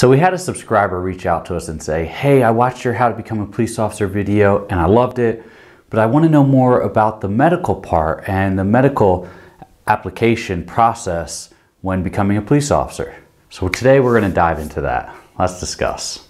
So we had a subscriber reach out to us and say, hey, I watched your how to become a police officer video and I loved it, but I want to know more about the medical part and the medical application process when becoming a police officer. So today we're going to dive into that. Let's discuss.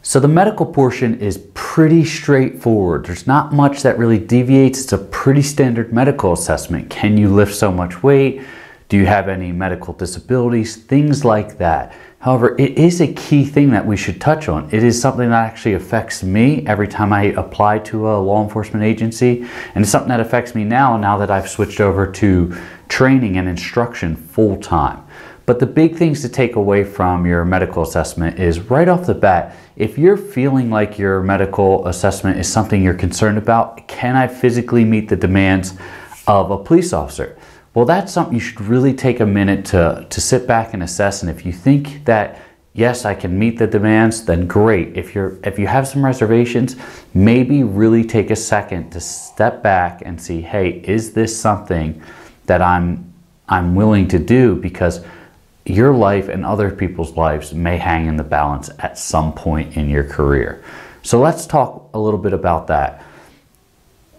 So the medical portion is pretty straightforward. There's not much that really deviates. It's a pretty standard medical assessment. Can you lift so much weight? Do you have any medical disabilities? Things like that. However, it is a key thing that we should touch on. It is something that actually affects me every time I apply to a law enforcement agency. And it's something that affects me now, now that I've switched over to training and instruction full time. But the big things to take away from your medical assessment is right off the bat, if you're feeling like your medical assessment is something you're concerned about, can I physically meet the demands of a police officer? Well, that's something you should really take a minute to, to sit back and assess. And if you think that, yes, I can meet the demands, then great. If, you're, if you have some reservations, maybe really take a second to step back and see, hey, is this something that I'm, I'm willing to do? Because your life and other people's lives may hang in the balance at some point in your career. So let's talk a little bit about that.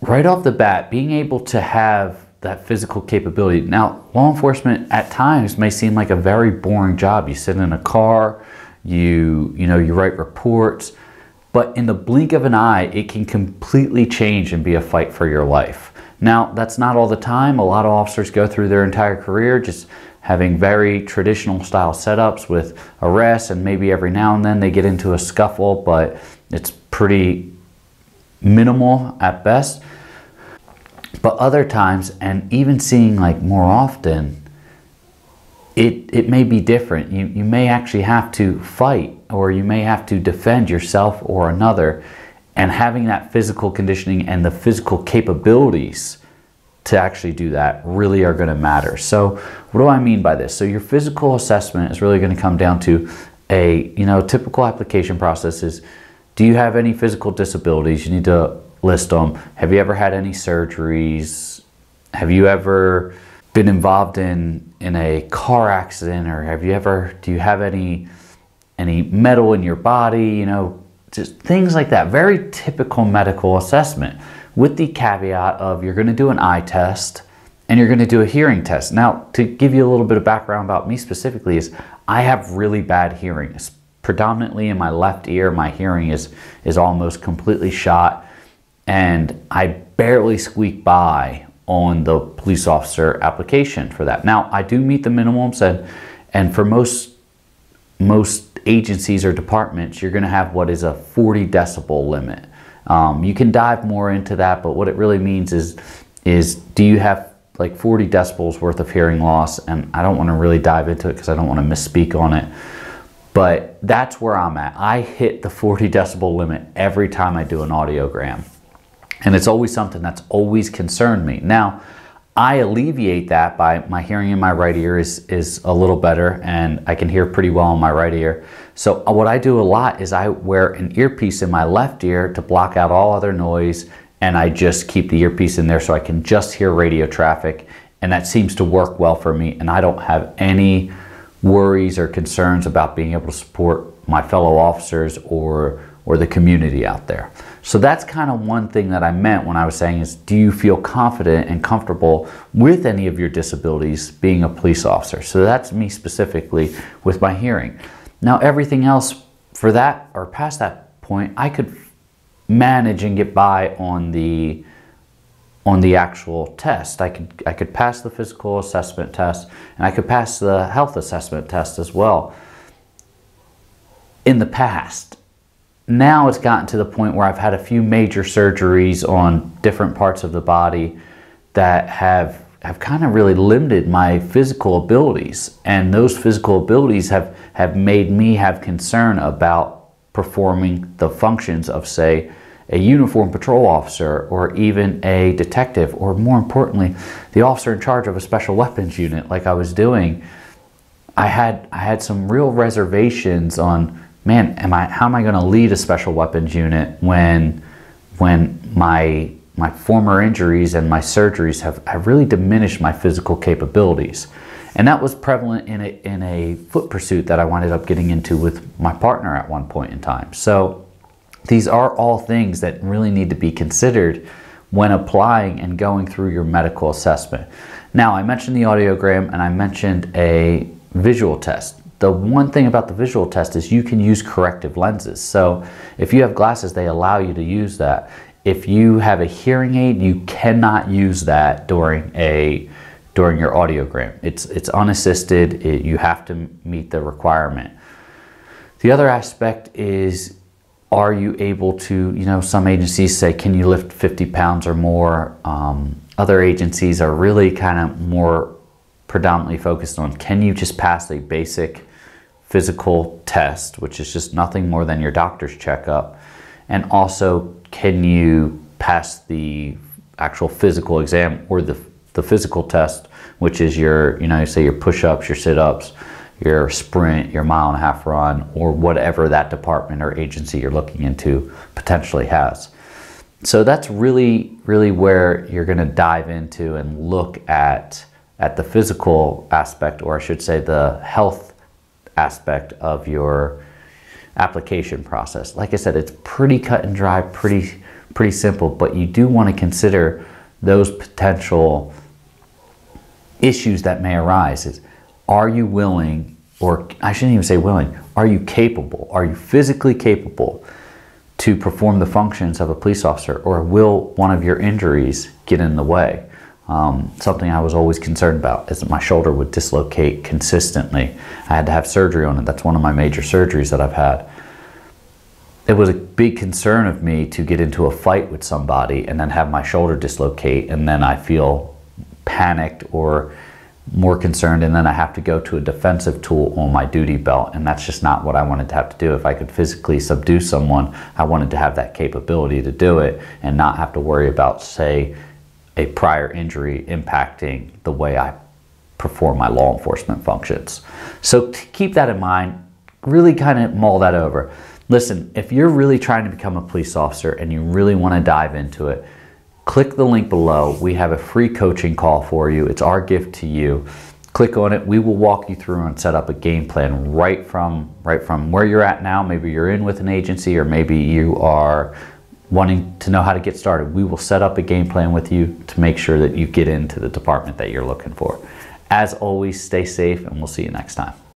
Right off the bat, being able to have that physical capability. Now, law enforcement at times may seem like a very boring job. You sit in a car, you you know, you write reports, but in the blink of an eye, it can completely change and be a fight for your life. Now, that's not all the time. A lot of officers go through their entire career just having very traditional style setups with arrests and maybe every now and then they get into a scuffle, but it's pretty minimal at best. But other times, and even seeing like more often, it, it may be different. You, you may actually have to fight or you may have to defend yourself or another. And having that physical conditioning and the physical capabilities to actually do that really are going to matter. So what do I mean by this? So your physical assessment is really going to come down to a, you know, typical application process is do you have any physical disabilities? You need to list them. Have you ever had any surgeries? Have you ever been involved in in a car accident or have you ever do you have any any metal in your body, you know, just things like that. Very typical medical assessment with the caveat of you're going to do an eye test and you're going to do a hearing test. Now, to give you a little bit of background about me specifically is I have really bad hearing. It's predominantly in my left ear, my hearing is is almost completely shot and I barely squeak by on the police officer application for that. Now, I do meet the minimums and and for most most agencies or departments, you're going to have what is a 40 decibel limit. Um, you can dive more into that, but what it really means is, is do you have like 40 decibels worth of hearing loss? And I don't want to really dive into it because I don't want to misspeak on it. But that's where I'm at. I hit the 40 decibel limit every time I do an audiogram. And it's always something that's always concerned me. Now, I alleviate that by my hearing in my right ear is, is a little better and I can hear pretty well in my right ear. So uh, what I do a lot is I wear an earpiece in my left ear to block out all other noise and I just keep the earpiece in there so I can just hear radio traffic and that seems to work well for me and I don't have any worries or concerns about being able to support my fellow officers or or the community out there. So that's kind of one thing that I meant when I was saying is do you feel confident and comfortable with any of your disabilities being a police officer? So that's me specifically with my hearing. Now everything else for that or past that point, I could manage and get by on the on the actual test. I could I could pass the physical assessment test and I could pass the health assessment test as well in the past now it's gotten to the point where I've had a few major surgeries on different parts of the body that have have kind of really limited my physical abilities. And those physical abilities have have made me have concern about performing the functions of say a uniform patrol officer or even a detective or more importantly the officer in charge of a special weapons unit like I was doing. I had I had some real reservations on man, am I, how am I going to lead a special weapons unit when when my my former injuries and my surgeries have, have really diminished my physical capabilities. And that was prevalent in a, in a foot pursuit that I wound up getting into with my partner at one point in time. So these are all things that really need to be considered when applying and going through your medical assessment. Now, I mentioned the audiogram and I mentioned a visual test. The one thing about the visual test is you can use corrective lenses. So if you have glasses, they allow you to use that. If you have a hearing aid, you cannot use that during a during your audiogram. It's it's unassisted. It, you have to meet the requirement. The other aspect is are you able to, you know, some agencies say, can you lift 50 pounds or more? Um, other agencies are really kind of more predominantly focused on can you just pass a basic physical test, which is just nothing more than your doctor's checkup, and also can you pass the actual physical exam or the, the physical test, which is your, you know, say your push-ups, your sit-ups, your sprint, your mile and a half run, or whatever that department or agency you're looking into potentially has. So that's really, really where you're going to dive into and look at at the physical aspect, or I should say, the health aspect of your application process. Like I said, it's pretty cut and dry, pretty pretty simple, but you do want to consider those potential issues that may arise. Is are you willing, or I shouldn't even say willing, are you capable? Are you physically capable to perform the functions of a police officer, or will one of your injuries get in the way? Um, something I was always concerned about is that my shoulder would dislocate consistently. I had to have surgery on it. That's one of my major surgeries that I've had. It was a big concern of me to get into a fight with somebody and then have my shoulder dislocate, and then I feel panicked or more concerned and then I have to go to a defensive tool on my duty belt and that's just not what I wanted to have to do. If I could physically subdue someone, I wanted to have that capability to do it and not have to worry about say a prior injury impacting the way I perform my law enforcement functions. So keep that in mind, really kind of mull that over. Listen, if you're really trying to become a police officer and you really want to dive into it, click the link below. We have a free coaching call for you. It's our gift to you. Click on it. We will walk you through and set up a game plan right from right from where you're at now. Maybe you're in with an agency or maybe you are wanting to know how to get started. We will set up a game plan with you to make sure that you get into the department that you're looking for. As always, stay safe and we'll see you next time.